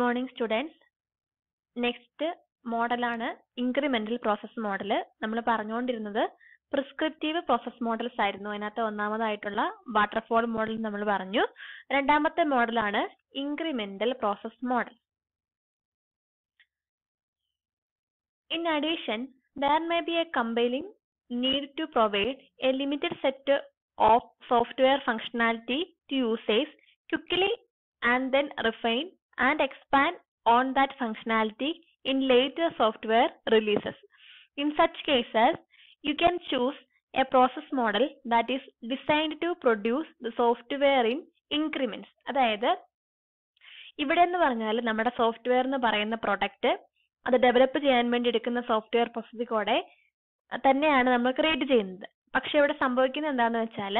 Morning students next മോഡലാണ് incremental process model നമ്മൾ പറഞ്ഞുകൊണ്ടിരുന്നത് പ്രിസ്ക്രിപ്റ്റീവ് പ്രോസസ് മോഡൽസ് ആയിരുന്നു. അതിനകത്ത് ഒന്നാമതായിട്ടുള്ള വാട്ടർഫോൾ മോഡൽ നമ്മൾ പറഞ്ഞു. രണ്ടാമത്തെ മോഡലാണ് incremental process model in addition there may be a compelling need to provide a limited set of software functionality to users quickly and then refine and expand on that functionality in later software releases. In such cases, you can choose a process model that is designed to produce the software in increments. അതായത് ഇവിടെ എന്ന് പറഞ്ഞാൽ നമ്മുടെ software എന്ന് പറയുന്ന product അത് develop ചെയ്യാൻ വേണ്ടി എടുക്കുന്ന സോഫ്റ്റ്വെയർ പ്രോസസ്സിൽ കൂടെ തന്നെയാണ് നമ്മൾ ക്രിയേറ്റ് ചെയ്യുന്നത് പക്ഷെ ഇവിടെ സംഭവിക്കുന്നത് എന്താണെന്ന് വെച്ചാൽ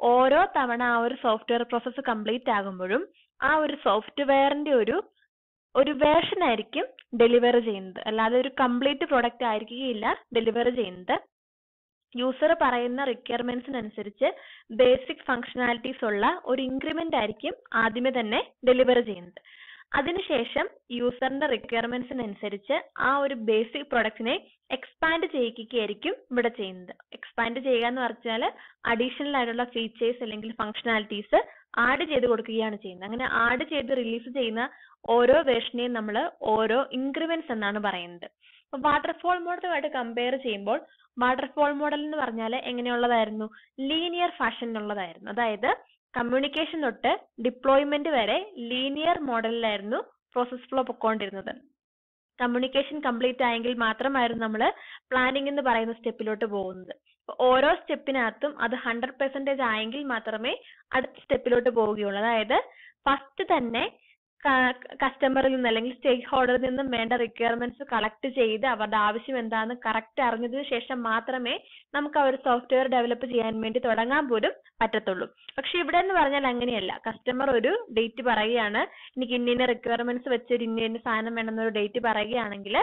ഓരോ തവണ ആ ഒരു സോഫ്റ്റ്വെയർ പ്രോസസ്സ് കംപ്ലീറ്റ് ആകുമ്പോഴും ആ ഒരു സോഫ്റ്റ്വെയറിന്റെ ഒരു ഒരു വേർഷൻ ആയിരിക്കും ഡെലിവർ ചെയ്യുന്നത്. അല്ലാതെ ഒരു കംപ്ലീറ്റ് പ്രൊഡക്റ്റ് ആയിരിക്കുകയില്ല ഡെലിവർ ചെയ്യുന്നത്. യൂസർ പറയുന്ന റിക്വയർമെന്റ്സിനനുസരിച്ച് ബേസിക് ഫംഗ്ഷനാലിറ്റീസ് ഉള്ള ഒരു ഇൻക്രിമെന്റ് ആയിരിക്കും ആദ്യമേ തന്നെ ഡെലിവർ ചെയ്യുന്നത്. അതിനുശേഷം യൂസറിന്റെ റിക്വയർമെന്റ്സിനനുസരിച്ച് ആ ഒരു ബേസിക് പ്രൊഡക്റ്റിനെ എക്സ്പാൻഡ് ചെയ്യിക്കുകയായിരിക്കും ഇവിടെ ചെയ്യുന്നത്. എക്സ്പാൻഡ് ചെയ്യുക എന്ന് പറഞ്ഞാൽ അഡീഷണൽ ആയിട്ടുള്ള ഫീച്ചേഴ്സ് അല്ലെങ്കിൽ ഫങ്ഷണാലിറ്റീസ് ആഡ് ചെയ്ത് കൊടുക്കുകയാണ് ചെയ്യുന്നത്. അങ്ങനെ ആഡ് ചെയ്ത് റിലീസ് ചെയ്യുന്ന ഓരോ വേർഷനെയും നമ്മൾ ഓരോ ഇൻക്രിമെന്റ്സ് എന്നാണ് പറയുന്നത്. അപ്പൊ വാട്ടർഫോൾ മോഡലുമായിട്ട് കമ്പയർ ചെയ്യുമ്പോൾ വാട്ടർഫോൾ മോഡൽ എന്ന് പറഞ്ഞാൽ എങ്ങനെയുള്ളതായിരുന്നു? ലീനിയർ ഫാഷനിലുള്ളതായിരുന്നു അതായത് കമ്മ്യൂണിക്കേഷൻ തൊട്ട് ഡിപ്ലോയ്മെന്റ് വരെ ലീനിയർ മോഡലിലായിരുന്നു പ്രോസസ് ഫ്ലോ പൊക്കോണ്ടിരുന്നത്. കമ്മ്യൂണിക്കേഷൻ കംപ്ലീറ്റ് ആയെങ്കിൽ മാത്രമായിരുന്നു നമ്മൾ പ്ലാനിംഗ് എന്ന് പറയുന്ന സ്റ്റെപ്പിലോട്ട് പോകുന്നത്. ഓരോ സ്റ്റെപ്പിനകത്തും അത് ഹൺഡ്രഡ് പെർസെന്റേജ് ആയെങ്കിൽ മാത്രമേ അടുത്ത സ്റ്റെപ്പിലോട്ട് പോവുകയുള്ളൂ. അതായത് ഫസ്റ്റ് തന്നെ കസ്റ്റമറിൽ നിന്ന് അല്ലെങ്കിൽ സ്റ്റേക്ക് ഹോൾഡറിൽ നിന്നും വേണ്ട റിക്വയർമെന്റ്സ് കളക്ട് ചെയ്ത് അവരുടെ ആവശ്യം എന്താണെന്ന് കറക്റ്റ് അറിഞ്ഞതിന് ശേഷം മാത്രമേ നമുക്ക് ആ ഒരു സോഫ്റ്റ്വെയർ ഡെവലപ്പ് ചെയ്യാൻ വേണ്ടി തുടങ്ങാൻ പോലും പറ്റത്തുള്ളൂ. പക്ഷെ ഇവിടെ എന്ന് പറഞ്ഞാൽ അങ്ങനെയല്ല. കസ്റ്റമർ ഒരു ഡേറ്റ് പറയുകയാണ്. എനിക്ക് ഇന്ന ഇന്ന റിക്വയർമെന്റ്സ് വെച്ച് ഇന്ന ഇന്ന സാധനം വേണമെന്നൊരു ഡേറ്റ് പറയുകയാണെങ്കിൽ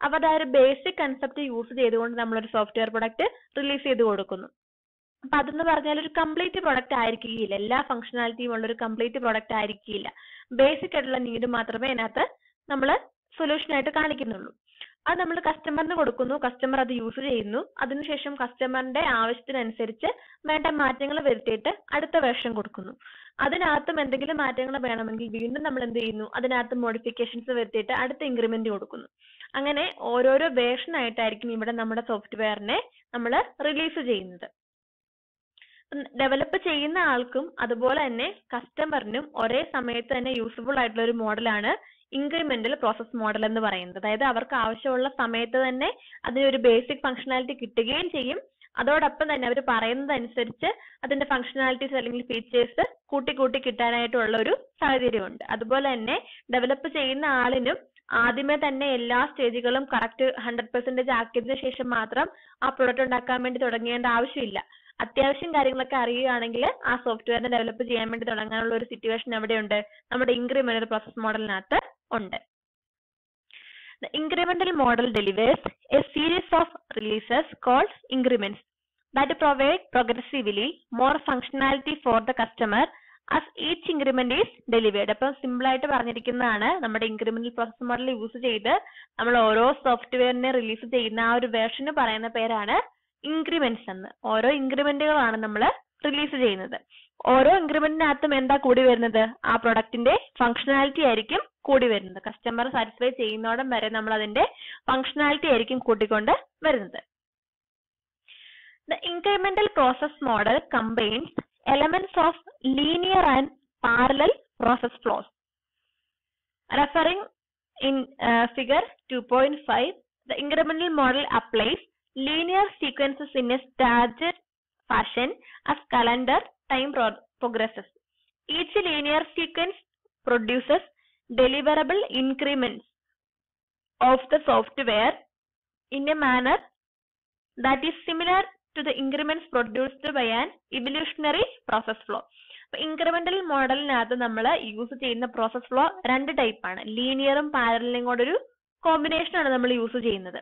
അവരുടെ ആ ഒരു ബേസിക് കൺസെപ്റ്റ് യൂസ് ചെയ്തുകൊണ്ട് നമ്മളൊരു സോഫ്റ്റ്വെയർ പ്രൊഡക്റ്റ് റിലീസ് ചെയ്ത് കൊടുക്കുന്നു. അപ്പൊ അതെന്ന് പറഞ്ഞാൽ ഒരു കംപ്ലീറ്റ് പ്രൊഡക്റ്റ് ആയിരിക്കുകയില്ല. എല്ലാ ഫംഗ്ഷനാലിറ്റിയും ഉള്ള ഒരു കംപ്ലീറ്റ് പ്രൊഡക്റ്റ് ആയിരിക്കില്ല ബേസിക് ആയിട്ടുള്ള നീഡ് മാത്രമേ അതിനകത്ത് നമ്മൾ സൊല്യൂഷൻ ആയിട്ട് കാണിക്കുന്നുള്ളൂ. അത് നമ്മൾ കസ്റ്റമറിന് കൊടുക്കുന്നു. കസ്റ്റമർ അത് യൂസ് ചെയ്യുന്നു. അതിനുശേഷം കസ്റ്റമറിന്റെ ആവശ്യത്തിനനുസരിച്ച് വേണ്ട മാറ്റങ്ങൾ വരുത്തിയിട്ട് അടുത്ത വേർഷൻ കൊടുക്കുന്നു. അതിനകത്തും എന്തെങ്കിലും മാറ്റങ്ങൾ വേണമെങ്കിൽ വീണ്ടും നമ്മൾ എന്ത് ചെയ്യുന്നു? അതിനകത്ത് മോഡിഫിക്കേഷൻസ് വരുത്തിയിട്ട് അടുത്ത ഇൻക്രിമെന്റ് കൊടുക്കുന്നു. അങ്ങനെ ഓരോരോ വേർഷൻ ആയിട്ടായിരിക്കും ഇവിടെ നമ്മുടെ സോഫ്റ്റ്വെയറിനെ നമ്മൾ റിലീസ് ചെയ്യുന്നത്. ഡെവലപ്പ് ചെയ്യുന്ന ആൾക്കും അതുപോലെ തന്നെ കസ്റ്റമറിനും ഒരേ സമയത്ത് തന്നെ യൂസ്ഫുൾ ആയിട്ടുള്ള ഒരു മോഡലാണ് ഇൻക്രിമെന്റൽ പ്രോസസ് മോഡൽ എന്ന് പറയുന്നത്. അതായത് അവർക്ക് ആവശ്യമുള്ള സമയത്ത് തന്നെ അതിനൊരു ബേസിക് ഫംഗ്ഷനാലിറ്റി കിട്ടുകയും ചെയ്യും. അതോടൊപ്പം തന്നെ അവർ പറയുന്നത് അനുസരിച്ച് അതിന്റെ ഫംഗ്ഷനാലിറ്റീസ് അല്ലെങ്കിൽ ഫീച്ചേഴ്സ് കൂട്ടി കൂട്ടി കിട്ടാനായിട്ടുള്ള ഒരു സാഹചര്യമുണ്ട്. അതുപോലെ തന്നെ ഡെവലപ്പ് ചെയ്യുന്ന ആളിനും ആദ്യമേ തന്നെ എല്ലാ സ്റ്റേജുകളും കറക്റ്റ് ഹൺഡ്രഡ് പെർസെന്റേജ് ആക്കിയതിനു ശേഷം മാത്രം ആ പ്രൊഡക്റ്റ് ഉണ്ടാക്കാൻ വേണ്ടി തുടങ്ങേണ്ട ആവശ്യമില്ല. അത്യാവശ്യം കാര്യങ്ങളൊക്കെ അറിയുകയാണെങ്കിൽ ആ സോഫ്റ്റ്വെയറിനെ ഡെവലപ്പ് ചെയ്യാൻ വേണ്ടി തുടങ്ങാനുള്ള ഒരു സിറ്റുവേഷൻ എവിടെയുണ്ട്? നമ്മുടെ ഇൻക്രിമെന്റൽ പ്രോസസ് മോഡലിനകത്ത് ഉണ്ട് The incremental model delivers a series of releases called increments that provide progressively more functionality for the customer as each increment is delivered. അപ്പം സിമ്പിൾ ആയിട്ട് പറഞ്ഞിരിക്കുന്നതാണ് നമ്മുടെ ഇൻക്രിമെന്റൽ പ്രോസസ് മോഡൽ യൂസ് ചെയ്ത് നമ്മൾ ഓരോ സോഫ്റ്റ്വെയറിനെ റിലീസ് ചെയ്യുന്ന ആ ഒരു വേർഷന് പറയുന്ന പേരാണ് ഇൻക്രിമെന്റ്സ് എന്ന് ഓരോ ഇൻക്രിമെന്റുകളാണ് നമ്മൾ റിലീസ് ചെയ്യുന്നത്. ഓരോ ഇൻക്രിമെന്റിനകത്തും എന്താ കൂടി വരുന്നത്? ആ പ്രൊഡക്റ്റിന്റെ ഫംഗ്ഷനാലിറ്റി ആയിരിക്കും കൂടി വരുന്നത്. കസ്റ്റമർ സാറ്റിസ്ഫൈ ചെയ്യുന്നോടം വരെ നമ്മൾ അതിന്റെ ഫംഗ്ഷനാലിറ്റി ആയിരിക്കും കൂട്ടിക്കൊണ്ട് വരുന്നത്. The incremental process model combines elements of linear and parallel process flows referring in figure two point five the incremental model applies linear sequences in a staged fashion as calendar time pro progresses. Each linear sequence produces deliverable increments of the software in a manner that is similar to the increments produced by an evolutionary process flow. അപ്പൊ incremental മോഡലിനകത്ത് നമ്മൾ use ചെയ്യുന്ന process flow രണ്ട് type ആണ് ലീനിയറും പാരലും കൂടെ ഒരു combination ആണ് നമ്മൾ യൂസ് ചെയ്യുന്നത്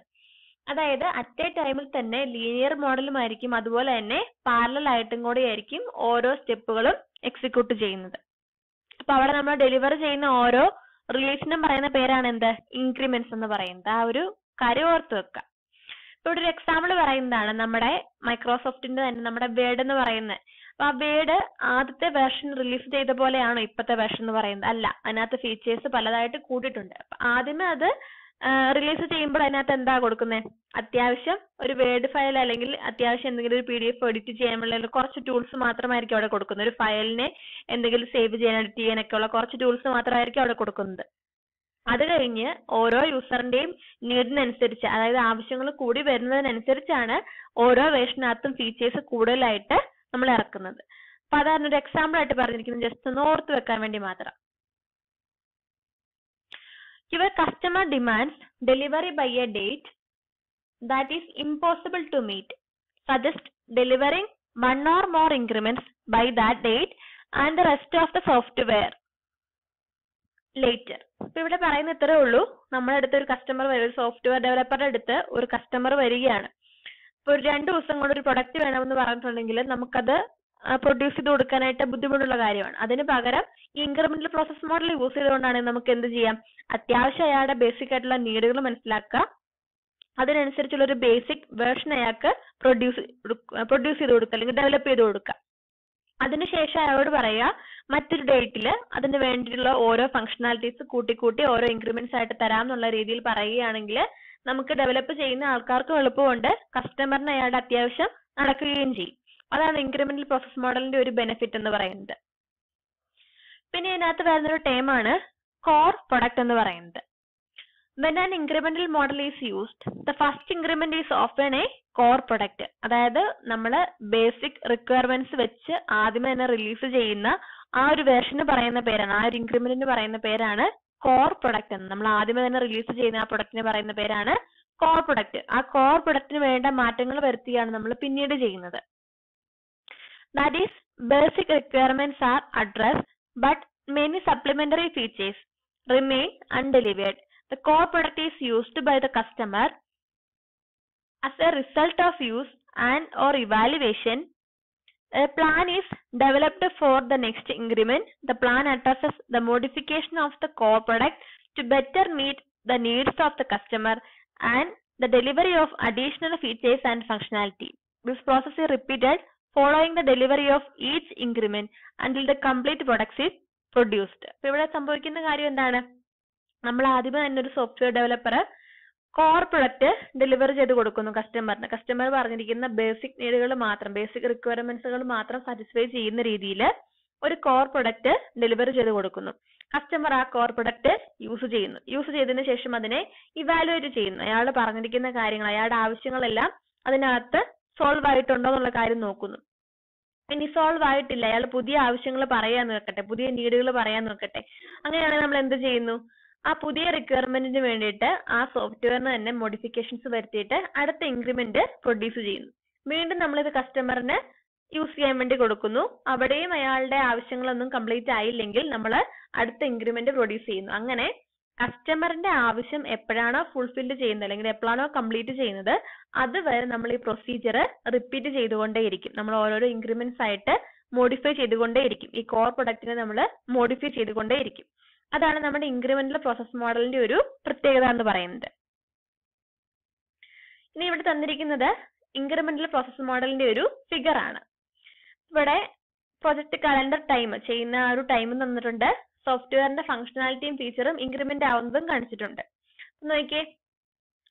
അതായത് അറ്റ് എ ടൈമിൽ തന്നെ ലീനിയർ മോഡലും ആയിരിക്കും അതുപോലെ തന്നെ പാരലൽ ആയിട്ടും കൂടെ ആയിരിക്കും ഓരോ സ്റ്റെപ്പുകളും എക്സിക്യൂട്ട് ചെയ്യുന്നത്. അപ്പൊ അവിടെ നമ്മൾ ഡെലിവർ ചെയ്യുന്ന ഓരോ റിലേഷനും പറയുന്ന പേരാണ് എന്ത്? ഇൻക്രിമെന്റ്സ് എന്ന് പറയുന്നത്. ആ ഒരു കാര്യം ഓർത്ത് വെക്കുക ഇപ്പൊ ഇവിടെ ഒരു എക്സാമ്പിൾ പറയുന്നതാണ് നമ്മുടെ മൈക്രോസോഫ്റ്റിന്റെ തന്നെ നമ്മുടെ വേർഡ് എന്ന് പറയുന്നത്. അപ്പൊ ആ വേർഡ് ആദ്യത്തെ വേർഷൻ റിലീസ് ചെയ്ത പോലെയാണോ ഇപ്പോഴത്തെ വേർഷൻ എന്ന് പറയുന്നത്? അല്ല അതിനകത്ത് ഫീച്ചേഴ്സ് പലതായിട്ട് കൂട്ടിയിട്ടുണ്ട് അപ്പൊ ആദ്യമേ അത് റിലീസ് ചെയ്യുമ്പോൾ അതിനകത്ത് എന്താ കൊടുക്കുന്നത് അത്യാവശ്യം ഒരു വേർഡ് ഫയൽ അല്ലെങ്കിൽ അത്യാവശ്യം എന്തെങ്കിലും ഒരു പി ഡി എഫ് എഡിറ്റ് ചെയ്യാനുള്ള കുറച്ച് ടൂൾസ് മാത്രമായിരിക്കും അവിടെ കൊടുക്കുന്നത്. ഒരു ഫയലിനെ എന്തെങ്കിലും സേവ് ചെയ്യാൻ എഡിറ്റ് ചെയ്യാനൊക്കെ ഉള്ള കുറച്ച് ടൂൾസ് മാത്രമായിരിക്കും അവിടെ കൊടുക്കുന്നത്. അത് കഴിഞ്ഞ് ഓരോ യൂസറിന്റെയും നീഡിനനുസരിച്ച് അതായത് ആവശ്യങ്ങൾ കൂടി വരുന്നതിനനുസരിച്ചാണ് ഓരോ വേർഷനകത്തും ഫീച്ചേഴ്സ് കൂടുതലായിട്ട് നമ്മൾ ഇറക്കുന്നത്. അപ്പൊ അതാണ് ഒരു എക്സാമ്പിൾ ആയിട്ട് പറഞ്ഞിരിക്കുന്നത്. ജസ്റ്റ് ഒന്ന് ഓർത്ത് വെക്കാൻ വേണ്ടി മാത്രം. Your customer demands delivery by a date that is impossible to meet. Suggest delivering one or more increments by that date and the rest of the software later. ഇപ്പൊ ഇവിടെ പറയുന്ന ഇത്രേ ഉള്ളൂ നമ്മുടെ അടുത്ത് ഒരു കസ്റ്റമർ വരും ഒരു സോഫ്റ്റ്വെയർ ഡെവലപ്പറുടെ അടുത്ത് ഒരു കസ്റ്റമർ വരികയാണ് ഇപ്പൊ ഒരു രണ്ട് ദിവസം കൊണ്ട് ഒരു പ്രൊഡക്റ്റ് വേണമെന്ന് പറഞ്ഞിട്ടുണ്ടെങ്കിൽ നമുക്കത് പ്രൊഡ്യൂസ് ചെയ്ത് കൊടുക്കാനായിട്ട് ബുദ്ധിമുട്ടുള്ള കാര്യമാണ്. അതിന് പകരം ഈ ഇൻക്രിമെന്റൽ പ്രോസസ് മോഡൽ യൂസ് ചെയ്തുകൊണ്ടാണ് നമുക്ക് എന്ത് ചെയ്യാം? അത്യാവശ്യം അയാളുടെ ബേസിക് ആയിട്ടുള്ള നീഡുകൾ മനസ്സിലാക്കുക. അതിനനുസരിച്ചുള്ള ഒരു ബേസിക് വേർഷൻ അയാൾക്ക് പ്രൊഡ്യൂസ് പ്രൊഡ്യൂസ് ചെയ്ത് കൊടുക്കുക അല്ലെങ്കിൽ ഡെവലപ്പ് ചെയ്ത് കൊടുക്കുക. അതിനുശേഷം അയാളോട് പറയുക മറ്റൊരു ഡേറ്റിൽ അതിന് വേണ്ടിയിട്ടുള്ള ഓരോ ഫംഗ്ഷനാലിറ്റീസ് കൂട്ടിക്കൂട്ടി ഓരോ ഇൻക്രിമെന്റ്സ് ആയിട്ട് തരാം എന്നുള്ള രീതിയിൽ പറയുകയാണെങ്കിൽ നമുക്ക് ഡെവലപ്പ് ചെയ്യുന്ന ആൾക്കാർക്കും എളുപ്പമുണ്ട്. കസ്റ്റമറിന് അയാളുടെ അത്യാവശ്യം നടക്കുകയും ചെയ്യും. അതാണ് ഇൻക്രിമെന്റൽ പ്രോസസ് മോഡലിന്റെ ഒരു ബെനിഫിറ്റ് എന്ന് പറയുന്നത്. പിന്നെ ഇതിനകത്ത് വരുന്നൊരു ടേമാണ് കോർ പ്രൊഡക്റ്റ് എന്ന് പറയുന്നത്. When an incremental model is used the first increment is often a core product അതായത് നമ്മൾ ബേസിക് റിക്വയർമെന്റ്സ് വെച്ച് ആദ്യമേ തന്നെ റിലീസ് ചെയ്യുന്ന ആ ഒരു വേർഷന് പറയുന്ന പേരാണ് ആ ഒരു ഇൻക്രിമെന്റിന് പറയുന്ന പേരാണ് കോർ പ്രൊഡക്റ്റ് എന്ന്. നമ്മൾ ആദ്യമേ തന്നെ റിലീസ് ചെയ്യുന്ന ആ പ്രൊഡക്റ്റിന് പറയുന്ന പേരാണ് കോർ പ്രൊഡക്റ്റ് ആ കോർ പ്രൊഡക്റ്റിന് വേണ്ട മാറ്റങ്ങൾ വരുത്തിയാണ് നമ്മൾ പിന്നീട് ചെയ്യുന്നത്. That is basic requirements are addressed but many supplementary features remain undelivered. The core product is used by the customer as a result of use and or evaluation. A plan is developed for the next increment. The plan addresses the modification of the core product to better meet the needs of the customer and the delivery of additional features and functionality. This process is repeated following the delivery of each increment until the complete product is produced. അപ്പൊ ഇവിടെ സംഭവിക്കുന്ന കാര്യം എന്താണ്? നമ്മൾ ആദ്യമേ തന്നെ ഒരു software developer core product deliver ചെയ്ത് കൊടുക്കുന്നു കസ്റ്റമറിന് കസ്റ്റമർ പറഞ്ഞിരിക്കുന്ന ബേസിക് നീഡുകൾ മാത്രം ബേസിക് റിക്വയർമെന്റ്സുകൾ മാത്രം സാറ്റിസ്ഫൈ ചെയ്യുന്ന രീതിയിൽ ഒരു കോർ പ്രൊഡക്റ്റ് ഡെലിവർ ചെയ്ത് കൊടുക്കുന്നു. കസ്റ്റമർ ആ കോർ പ്രൊഡക്റ്റ് യൂസ് ചെയ്യുന്നു. യൂസ് ചെയ്തതിനു ശേഷം അതിനെ ഇവാലുവേറ്റ് ചെയ്യുന്നു. അയാൾ പറഞ്ഞിരിക്കുന്ന കാര്യങ്ങൾ അയാളുടെ ആവശ്യങ്ങളെല്ലാം അതിനകത്ത് സോൾവ് ആയിട്ടുണ്ടോ എന്നുള്ള കാര്യം നോക്കുന്നു. ഇനി സോൾവ് ആയിട്ടില്ല. അയാൾ പുതിയ ആവശ്യങ്ങൾ പറയാൻ നോക്കട്ടെ പുതിയ നീഡുകൾ പറയാൻ നോക്കട്ടെ അങ്ങനെയാണെങ്കിൽ നമ്മൾ എന്ത് ചെയ്യുന്നു? ആ പുതിയ റിക്വയർമെന്റിന് വേണ്ടിയിട്ട് ആ സോഫ്റ്റ്വെയറിന് തന്നെ മോഡിഫിക്കേഷൻസ് വരുത്തിയിട്ട് അടുത്ത ഇൻക്രിമെന്റ് പ്രൊഡ്യൂസ് ചെയ്യുന്നു. വീണ്ടും നമ്മൾ ഇത് കസ്റ്റമറിന് യൂസ് ചെയ്യാൻ വേണ്ടി കൊടുക്കുന്നു. അവിടെയും അയാളുടെ ആവശ്യങ്ങളൊന്നും കംപ്ലീറ്റ് ആയില്ലെങ്കിൽ നമ്മൾ അടുത്ത ഇൻക്രിമെന്റ് പ്രൊഡ്യൂസ് ചെയ്യുന്നു. അങ്ങനെ കസ്റ്റമറിന്റെ ആവശ്യം എപ്പോഴാണോ ഫുൾഫില്ല് ചെയ്യുന്നത് അല്ലെങ്കിൽ എപ്പോഴാണോ കംപ്ലീറ്റ് ചെയ്യുന്നത് അതുവരെ നമ്മൾ ഈ പ്രൊസീജിയർ റിപ്പീറ്റ് ചെയ്തുകൊണ്ടേയിരിക്കും. നമ്മൾ ഓരോരോ ഇൻക്രിമെന്റ്സ് ആയിട്ട് മോഡിഫൈ ചെയ്തുകൊണ്ടേയിരിക്കും. ഈ കോർ പ്രൊഡക്റ്റിനെ നമ്മൾ മോഡിഫൈ ചെയ്തുകൊണ്ടേയിരിക്കും. അതാണ് നമ്മുടെ ഇൻക്രിമെന്റൽ പ്രോസസ് മോഡലിന്റെ ഒരു പ്രത്യേകത എന്ന് പറയുന്നത്. ഇനി ഇവിടെ തന്നിരിക്കുന്നത് ഇൻക്രിമെന്റൽ പ്രോസസ് മോഡലിന്റെ ഒരു ഫിഗർ ആണ്. ഇവിടെ പ്രൊജക്ട് കലണ്ടർ ടൈം ചെയ്യുന്ന ആ ഒരു ടൈം തന്നിട്ടുണ്ട്. സോഫ്റ്റ്വെയറിന്റെ ഫംഗ്ഷനാലിറ്റിയും ഫീച്ചറും ഇൻക്രിമെന്റ് ആവുന്നതും കാണിച്ചിട്ടുണ്ട്. നോക്കിയേ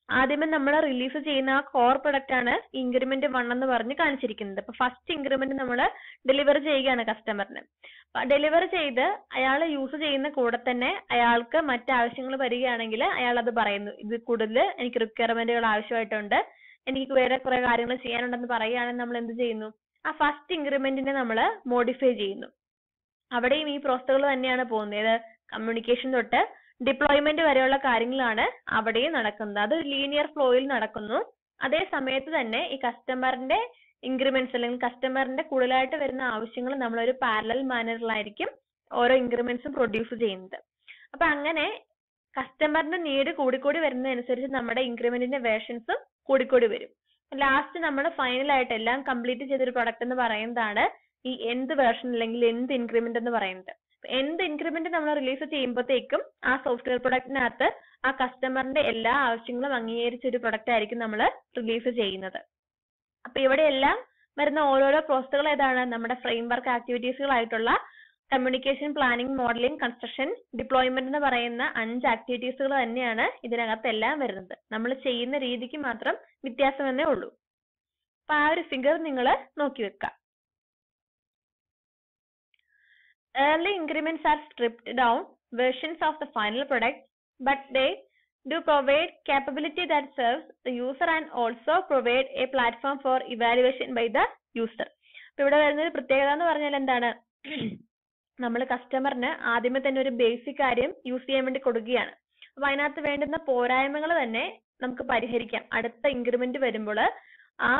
ആദ്യമേ നമ്മൾ റിലീസ് ചെയ്യുന്ന ആ കോർ പ്രൊഡക്റ്റ് ആണ് ഇൻക്രിമെന്റ് വൺ എന്ന് പറഞ്ഞ് കാണിച്ചിരിക്കുന്നത്. അപ്പൊ ഫസ്റ്റ് ഇൻക്രിമെന്റ് നമ്മൾ ഡെലിവർ ചെയ്യുകയാണ് കസ്റ്റമറിന് ഡെലിവർ ചെയ്ത് അയാൾ യൂസ് ചെയ്യുന്ന കൂടെ തന്നെ അയാൾക്ക് മറ്റ് ആവശ്യങ്ങൾ വരികയാണെങ്കിൽ അയാൾ അത് പറയുന്നു ഇത് കൂടുതൽ എനിക്ക് റിക്വയർമെന്റുകൾ ആവശ്യമായിട്ടുണ്ട്. എനിക്ക് വേറെ കുറെ കാര്യങ്ങൾ ചെയ്യാനുണ്ടെന്ന് പറയുകയാണെങ്കിൽ നമ്മൾ എന്ത് ചെയ്യുന്നു? ആ ഫസ്റ്റ് ഇൻക്രിമെന്റിനെ നമ്മൾ മോഡിഫൈ ചെയ്യുന്നു. അവിടെയും ഈ പ്രോസസ്സുകൾ തന്നെയാണ് പോകുന്നത്. കമ്മ്യൂണിക്കേഷൻ തൊട്ട് ഡിപ്ലോയ്മെന്റ് വരെയുള്ള കാര്യങ്ങളാണ് അവിടെയും നടക്കുന്നത്. അത് ലീനിയർ ഫ്ലോയിൽ നടക്കുന്നു. അതേ സമയത്ത് തന്നെ ഈ കസ്റ്റമറിന്റെ ഇൻക്രിമെന്റ്സ് അല്ലെങ്കിൽ കസ്റ്റമറിന്റെ കൂടുതലായിട്ട് വരുന്ന ആവശ്യങ്ങൾ നമ്മൾ ഒരു പാരലൽ മാനറിലായിരിക്കും ഓരോ ഇൻക്രിമെന്റ്സും പ്രൊഡ്യൂസ് ചെയ്യുന്നത്. അപ്പൊ അങ്ങനെ കസ്റ്റമറിന്റെ നീഡ് കൂടിക്കൂടി വരുന്നതനുസരിച്ച് നമ്മുടെ ഇൻക്രിമെന്റിന്റെ വേർഷൻസും കൂടിക്കൂടി വരും. ലാസ്റ്റ് നമ്മൾ ഫൈനലായിട്ട് എല്ലാം കംപ്ലീറ്റ് ചെയ്തൊരു പ്രൊഡക്റ്റ് എന്ന് പറയുന്നതാണ് ഈ എന്ത് വേർഷൻ അല്ലെങ്കിൽ എന്ത് ഇൻക്രിമെന്റ് എന്ന് പറയുന്നത്. എന്ത് ഇൻക്രിമെന്റ് നമ്മൾ റിലീസ് ചെയ്യുമ്പോഴത്തേക്കും ആ സോഫ്റ്റ്വെയർ പ്രൊഡക്റ്റിനകത്ത് ആ കസ്റ്റമറിന്റെ എല്ലാ ആവശ്യങ്ങളും അംഗീകരിച്ച ഒരു പ്രൊഡക്റ്റ് ആയിരിക്കും നമ്മൾ റിലീസ് ചെയ്യുന്നത്. അപ്പൊ ഇവിടെ എല്ലാം വരുന്ന ഓരോരോ പ്രോസസ്സുകൾ ഏതാണ്? നമ്മുടെ framework ആക്ടിവിറ്റീസുകളായിട്ടുള്ള communication planning modelling construction deployment എന്ന് പറയുന്ന അഞ്ച് ആക്ടിവിറ്റീസുകൾ തന്നെയാണ് ഇതിനകത്ത് എല്ലാം വരുന്നത്. നമ്മൾ ചെയ്യുന്ന രീതിക്ക് മാത്രം വ്യത്യാസം വ്യത്യാസമെന്നേ ഉള്ളൂ. അപ്പൊ ആ ഒരു ഫിഗർ നിങ്ങൾ നോക്കി വെക്കാം Early increments are stripped down versions of the final product, but they do provide capability that serves the user and also provide a platform for evaluation by the user. ഇപ്പൊ ഇവിടെ വരുന്ന ഒരു പ്രത്യേകത എന്ന് പറഞ്ഞാൽ എന്താണ്? നമ്മൾ കസ്റ്റമറിന് ആദ്യമേ തന്നെ ഒരു ബേസിക് കാര്യം യൂസ് ചെയ്യാൻ വേണ്ടി കൊടുക്കുകയാണ്. അപ്പൊ അതിനകത്ത് വേണ്ടുന്ന പോരായ്മകൾ തന്നെ നമുക്ക് പരിഹരിക്കാം. അടുത്ത ഇൻക്രിമെന്റ് വരുമ്പോൾ ആ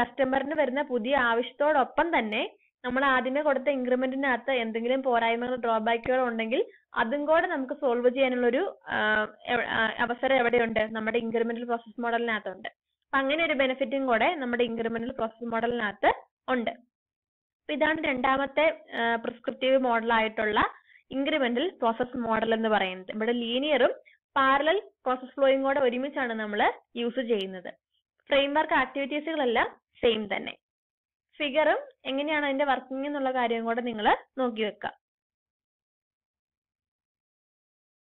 കസ്റ്റമറിന് വരുന്ന പുതിയ ആവശ്യത്തോടൊപ്പം തന്നെ നമ്മൾ ആദ്യമേ കൊടുത്ത ഇൻക്രിമെന്റിനകത്ത് എന്തെങ്കിലും പോരായ്മകൾ ഡ്രോബാക്കുകൾ ഉണ്ടെങ്കിൽ അതും കൂടെ നമുക്ക് സോൾവ് ചെയ്യാനുള്ള ഒരു അവസരം എവിടെയുണ്ട്? നമ്മുടെ ഇൻക്രിമെന്റൽ പ്രോസസ് മോഡലിനകത്തുണ്ട് അപ്പൊ അങ്ങനെ ഒരു ബെനിഫിറ്റും കൂടെ നമ്മുടെ ഇൻക്രിമെന്റൽ പ്രോസസ് മോഡലിനകത്ത് ഉണ്ട്. അപ്പൊ ഇതാണ് രണ്ടാമത്തെ പ്രിസ്ക്രിപ്റ്റീവ് മോഡൽ ആയിട്ടുള്ള ഇൻക്രിമെന്റൽ പ്രോസസ് മോഡൽ എന്ന് പറയുന്നത്. ഇവിടെ ലീനിയറും പാരലൽ പ്രോസസ് ഫ്ലോയും കൂടെ ഒരുമിച്ചാണ് നമ്മൾ യൂസ് ചെയ്യുന്നത്. ഫ്രെയിംവർക്ക് ആക്ടിവിറ്റീസുകളെല്ലാം സെയിം തന്നെ. ഫിഗറും എങ്ങനെയാണ് അതിന്റെ വർക്കിംഗ് എന്നുള്ള കാര്യം കൂടെ നിങ്ങൾ നോക്കി വെക്കുക